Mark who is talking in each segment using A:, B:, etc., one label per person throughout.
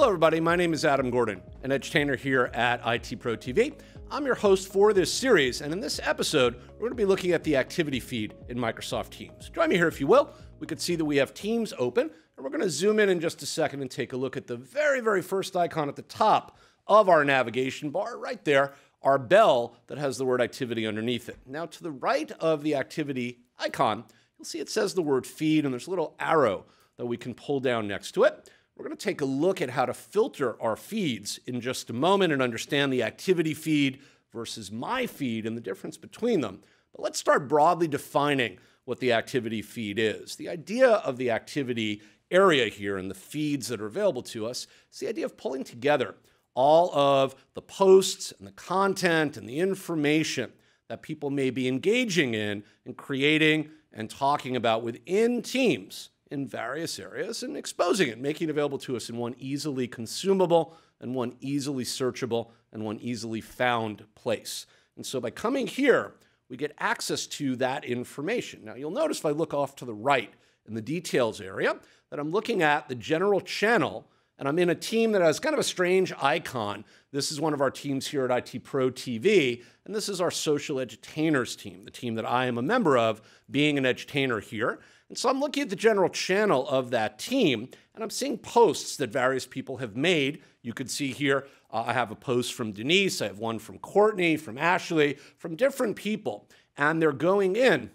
A: Hello, everybody. My name is Adam Gordon, an edutainer here at IT Pro TV. I'm your host for this series, and in this episode, we're going to be looking at the activity feed in Microsoft Teams. Join me here if you will. We can see that we have Teams open, and we're going to zoom in in just a second and take a look at the very, very first icon at the top of our navigation bar, right there, our bell that has the word activity underneath it. Now, to the right of the activity icon, you'll see it says the word feed, and there's a little arrow that we can pull down next to it. We're going to take a look at how to filter our feeds in just a moment and understand the activity feed versus my feed and the difference between them. But let's start broadly defining what the activity feed is. The idea of the activity area here and the feeds that are available to us is the idea of pulling together all of the posts and the content and the information that people may be engaging in and creating and talking about within teams in various areas and exposing it, making it available to us in one easily consumable and one easily searchable and one easily found place. And so by coming here, we get access to that information. Now you'll notice if I look off to the right in the details area that I'm looking at the general channel and I'm in a team that has kind of a strange icon. This is one of our teams here at IT Pro TV, and this is our social edutainers team, the team that I am a member of, being an edutainer here. And so I'm looking at the general channel of that team, and I'm seeing posts that various people have made. You could see here, uh, I have a post from Denise, I have one from Courtney, from Ashley, from different people, and they're going in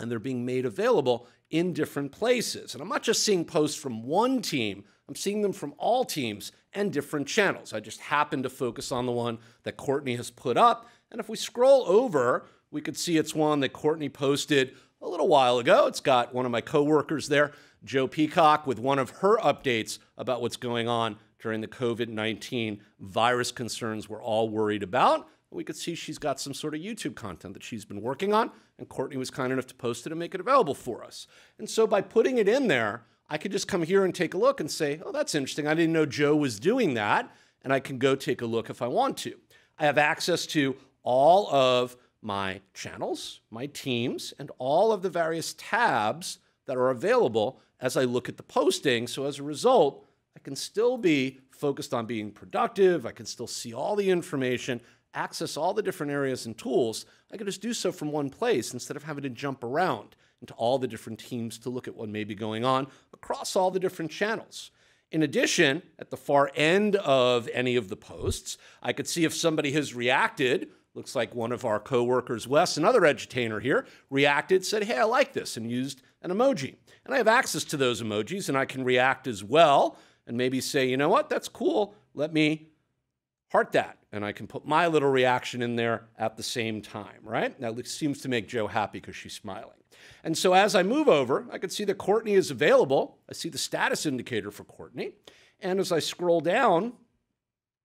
A: and they're being made available in different places. And I'm not just seeing posts from one team, I'm seeing them from all teams and different channels. I just happen to focus on the one that Courtney has put up. And if we scroll over, we could see it's one that Courtney posted a little while ago. It's got one of my coworkers there, Joe Peacock, with one of her updates about what's going on during the COVID 19 virus concerns we're all worried about. We could see she's got some sort of YouTube content that she's been working on, and Courtney was kind enough to post it and make it available for us. And so by putting it in there, I could just come here and take a look and say, oh, that's interesting. I didn't know Joe was doing that, and I can go take a look if I want to. I have access to all of my channels, my teams, and all of the various tabs that are available as I look at the posting. So as a result, I can still be focused on being productive. I can still see all the information, access all the different areas and tools. I can just do so from one place instead of having to jump around into all the different teams to look at what may be going on across all the different channels. In addition, at the far end of any of the posts, I could see if somebody has reacted Looks like one of our coworkers, Wes, another edutainer here, reacted, said, Hey, I like this, and used an emoji. And I have access to those emojis, and I can react as well and maybe say, You know what, that's cool. Let me heart that. And I can put my little reaction in there at the same time, right? That seems to make Joe happy because she's smiling. And so as I move over, I can see that Courtney is available. I see the status indicator for Courtney. And as I scroll down,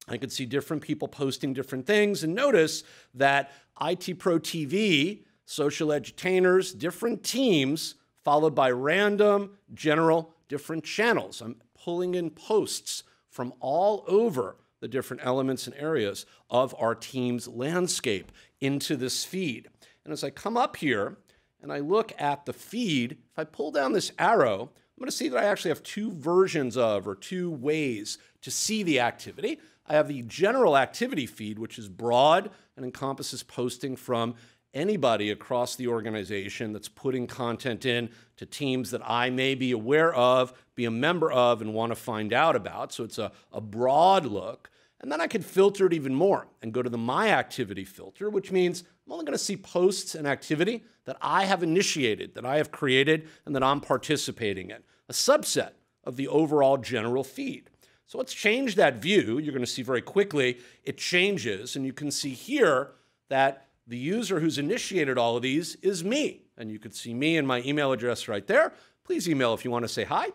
A: I can see different people posting different things and notice that IT Pro TV, social edutainers, different teams, followed by random, general, different channels. I'm pulling in posts from all over the different elements and areas of our team's landscape into this feed. And as I come up here and I look at the feed, if I pull down this arrow, I'm going to see that I actually have two versions of or two ways to see the activity. I have the general activity feed, which is broad and encompasses posting from anybody across the organization that's putting content in to teams that I may be aware of, be a member of, and want to find out about. So it's a, a broad look. And then I could filter it even more and go to the My Activity filter, which means I'm only going to see posts and activity that I have initiated, that I have created, and that I'm participating in, a subset of the overall general feed. So let's change that view. You're going to see very quickly it changes. And you can see here that the user who's initiated all of these is me. And you can see me and my email address right there. Please email if you want to say hi.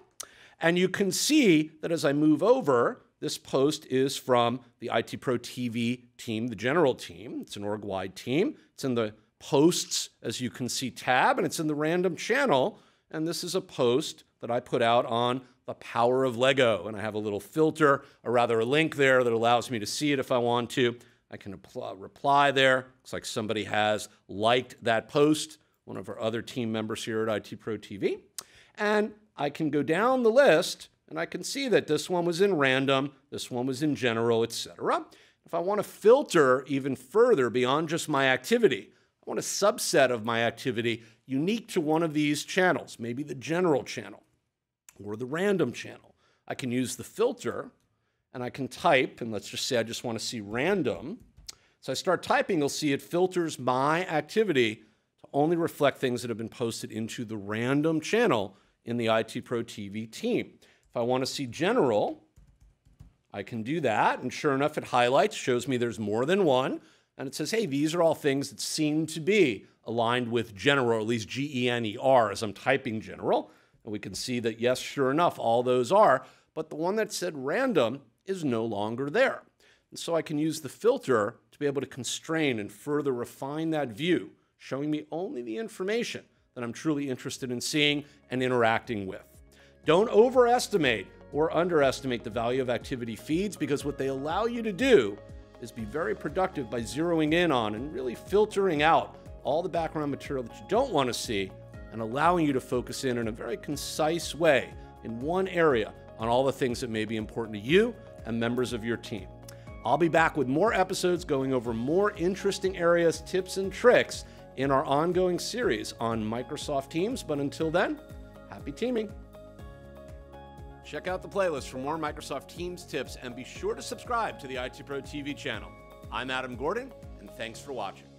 A: And you can see that as I move over, this post is from the IT Pro TV team, the general team. It's an org wide team. It's in the posts, as you can see, tab, and it's in the random channel. And this is a post that I put out on the power of Lego. And I have a little filter, or rather a link there that allows me to see it if I want to. I can reply there. Looks like somebody has liked that post, one of our other team members here at IT Pro TV. And I can go down the list And I can see that this one was in random, this one was in general, etc. If I want to filter even further beyond just my activity, I want a subset of my activity unique to one of these channels, maybe the general channel or the random channel. I can use the filter and I can type, and let's just say I just want to see random. So I start typing, you'll see it filters my activity to only reflect things that have been posted into the random channel in the IT Pro TV team. If I want to see general, I can do that. And sure enough, it highlights, shows me there's more than one. And it says, hey, these are all things that seem to be aligned with general, or at least G E N E R as I'm typing general. And we can see that, yes, sure enough, all those are. But the one that said random is no longer there. And so I can use the filter to be able to constrain and further refine that view, showing me only the information that I'm truly interested in seeing and interacting with. Don't overestimate or underestimate the value of activity feeds because what they allow you to do is be very productive by zeroing in on and really filtering out all the background material that you don't want to see and allowing you to focus in in a very concise way in one area on all the things that may be important to you and members of your team. I'll be back with more episodes going over more interesting areas, tips, and tricks in our ongoing series on Microsoft Teams. But until then, happy teaming. Check out the playlist for more Microsoft Teams tips and be sure to subscribe to the IT Pro TV channel. I'm Adam Gordon, and thanks for watching.